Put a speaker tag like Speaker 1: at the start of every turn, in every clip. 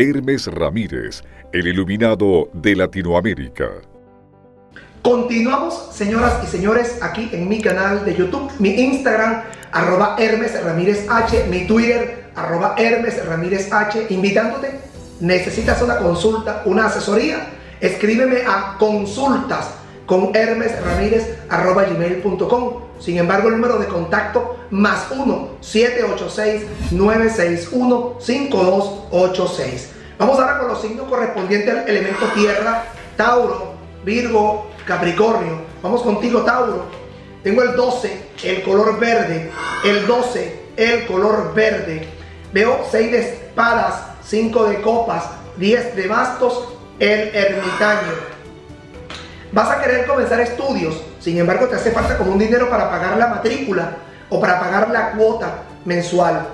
Speaker 1: Hermes Ramírez, el iluminado de Latinoamérica.
Speaker 2: Continuamos, señoras y señores, aquí en mi canal de YouTube, mi Instagram, arroba Hermes Ramírez H, mi Twitter, arroba Hermes Ramírez H, invitándote, necesitas una consulta, una asesoría, escríbeme a consultas con Hermes Ramírez arroba gmail.com. Sin embargo, el número de contacto más 1-786-961-5286. Vamos ahora con los signos correspondientes al elemento tierra, Tauro, Virgo, Capricornio. Vamos contigo, Tauro. Tengo el 12, el color verde. El 12, el color verde. Veo 6 de espadas, 5 de copas, 10 de bastos, el ermitaño. Vas a querer comenzar estudios, sin embargo te hace falta como un dinero para pagar la matrícula o para pagar la cuota mensual.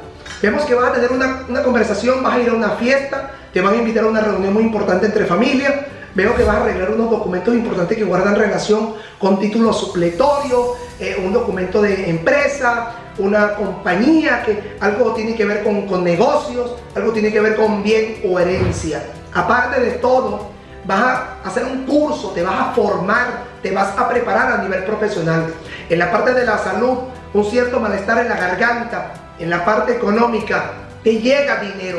Speaker 2: Vemos que vas a tener una, una conversación, vas a ir a una fiesta, te van a invitar a una reunión muy importante entre familia, Veo que vas a arreglar unos documentos importantes que guardan relación con título supletorio, eh, un documento de empresa, una compañía, que algo tiene que ver con, con negocios, algo tiene que ver con bien o herencia. Aparte de todo, vas a hacer un curso, te vas a formar, te vas a preparar a nivel profesional. En la parte de la salud, un cierto malestar en la garganta, en la parte económica, te llega dinero.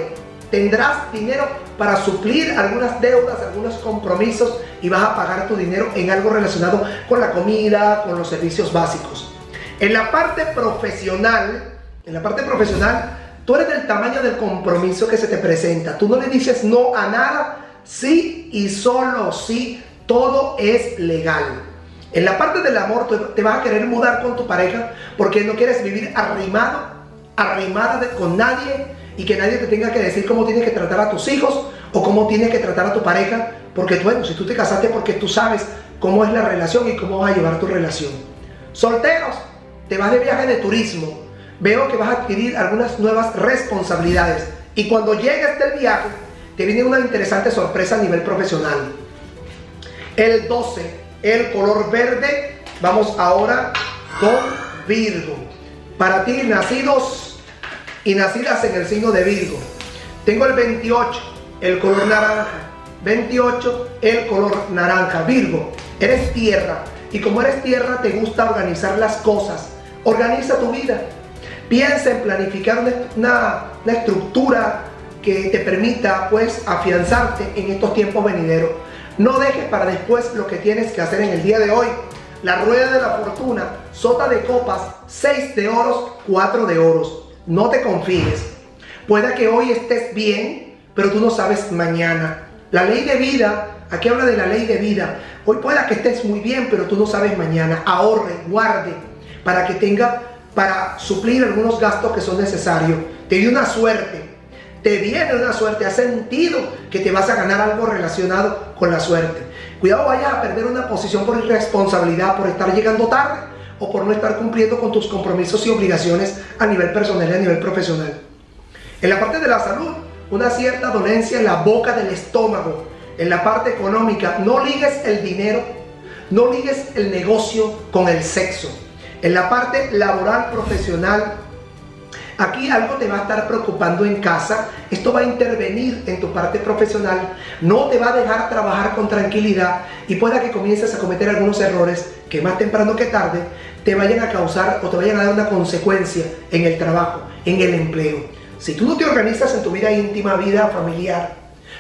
Speaker 2: Tendrás dinero para suplir algunas deudas, algunos compromisos y vas a pagar tu dinero en algo relacionado con la comida, con los servicios básicos. En la parte profesional, en la parte profesional, tú eres del tamaño del compromiso que se te presenta. Tú no le dices no a nada, sí y solo sí, todo es legal. En la parte del amor, te vas a querer mudar con tu pareja porque no quieres vivir arrimado, arrimada con nadie y que nadie te tenga que decir cómo tienes que tratar a tus hijos o cómo tienes que tratar a tu pareja. Porque bueno, si tú te casaste porque tú sabes cómo es la relación y cómo vas a llevar tu relación. Solteros, te vas de viaje de turismo. Veo que vas a adquirir algunas nuevas responsabilidades. Y cuando llegues del viaje, te viene una interesante sorpresa a nivel profesional. El 12, el color verde. Vamos ahora con Virgo. Para ti, nacidos y nacidas en el signo de Virgo. Tengo el 28, el color naranja. 28, el color naranja. Virgo, eres tierra. Y como eres tierra, te gusta organizar las cosas. Organiza tu vida. Piensa en planificar una, una estructura que te permita pues afianzarte en estos tiempos venideros. No dejes para después lo que tienes que hacer en el día de hoy. La rueda de la fortuna, sota de copas, 6 de oros, 4 de oros. No te confíes. Pueda que hoy estés bien, pero tú no sabes mañana. La ley de vida, aquí habla de la ley de vida. Hoy pueda que estés muy bien, pero tú no sabes mañana. Ahorre, guarde, para que tenga, para suplir algunos gastos que son necesarios. Te dio una suerte, te viene una suerte, has sentido que te vas a ganar algo relacionado con la suerte. Cuidado, vayas a perder una posición por irresponsabilidad, por estar llegando tarde o por no estar cumpliendo con tus compromisos y obligaciones a nivel personal y a nivel profesional. En la parte de la salud, una cierta dolencia en la boca del estómago. En la parte económica, no ligues el dinero, no ligues el negocio con el sexo. En la parte laboral, profesional, Aquí algo te va a estar preocupando en casa, esto va a intervenir en tu parte profesional, no te va a dejar trabajar con tranquilidad y pueda que comiences a cometer algunos errores que más temprano que tarde te vayan a causar o te vayan a dar una consecuencia en el trabajo, en el empleo. Si tú no te organizas en tu vida íntima, vida familiar,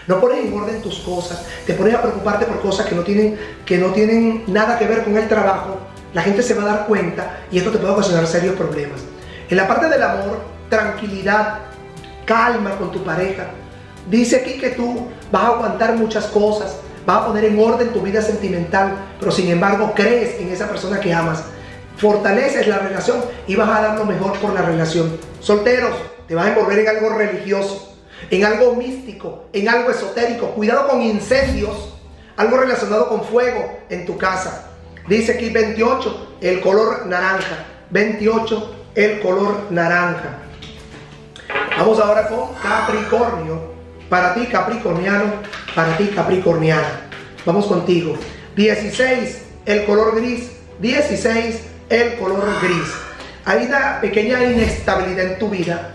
Speaker 2: no pones en orden tus cosas, te pones a preocuparte por cosas que no tienen, que no tienen nada que ver con el trabajo, la gente se va a dar cuenta y esto te puede ocasionar serios problemas. En la parte del amor, tranquilidad, calma con tu pareja. Dice aquí que tú vas a aguantar muchas cosas, vas a poner en orden tu vida sentimental, pero sin embargo crees en esa persona que amas. Fortaleces la relación y vas a dar lo mejor por la relación. Solteros, te vas a envolver en algo religioso, en algo místico, en algo esotérico. Cuidado con incendios, algo relacionado con fuego en tu casa. Dice aquí 28, el color naranja. 28, el color naranja. Vamos ahora con Capricornio. Para ti, Capricorniano, para ti, Capricorniana. Vamos contigo. 16, el color gris. 16, el color gris. Hay una pequeña inestabilidad en tu vida.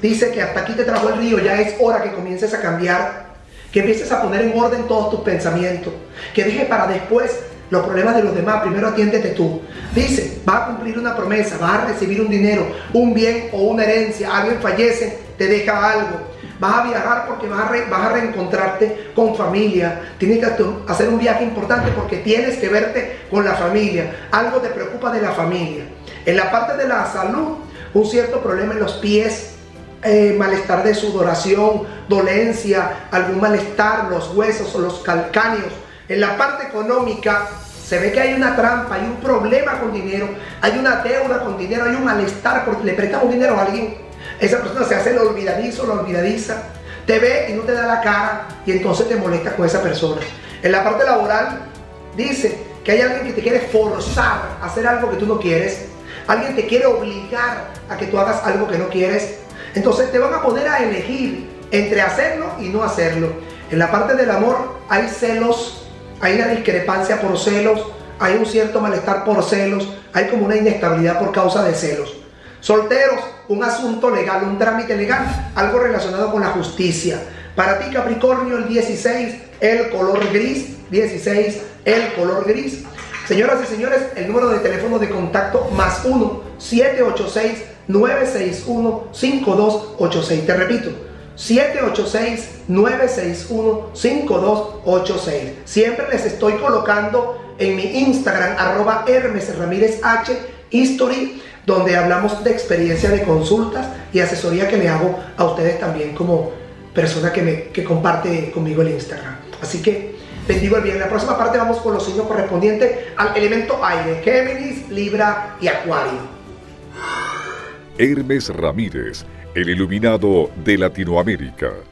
Speaker 2: dice que hasta aquí te trajo el río, ya es hora que comiences a cambiar, que empieces a poner en orden todos tus pensamientos, que dejes para después los problemas de los demás, primero atiéndete tú. Dice, vas a cumplir una promesa, vas a recibir un dinero, un bien o una herencia, alguien fallece, te deja algo. Vas a viajar porque vas a, vas a reencontrarte con familia. Tienes que hacer un viaje importante porque tienes que verte con la familia. Algo te preocupa de la familia. En la parte de la salud, un cierto problema en los pies, eh, malestar de sudoración, dolencia, algún malestar, los huesos o los calcáneos. En la parte económica, se ve que hay una trampa, hay un problema con dinero, hay una deuda con dinero, hay un malestar porque le prestamos dinero a alguien. Esa persona se hace el olvidadizo, lo olvidadiza, te ve y no te da la cara y entonces te molesta con esa persona. En la parte laboral dice que hay alguien que te quiere forzar a hacer algo que tú no quieres, alguien te quiere obligar a que tú hagas algo que no quieres. Entonces te van a poner a elegir entre hacerlo y no hacerlo. En la parte del amor hay celos hay una discrepancia por celos, hay un cierto malestar por celos, hay como una inestabilidad por causa de celos. Solteros, un asunto legal, un trámite legal, algo relacionado con la justicia. Para ti Capricornio el 16, el color gris, 16, el color gris. Señoras y señores, el número de teléfono de contacto más 1 786 961 5286. Te repito, 786-961-5286. Siempre les estoy colocando en mi Instagram, arroba Hermes Ramírez H, History, donde hablamos de experiencia de consultas y asesoría que le hago a ustedes también como persona que, me, que comparte conmigo el Instagram. Así que bendigo el bien. En la próxima parte vamos con los signos correspondientes al elemento aire, Géminis, Libra y Acuario.
Speaker 1: Hermes Ramírez el iluminado de Latinoamérica.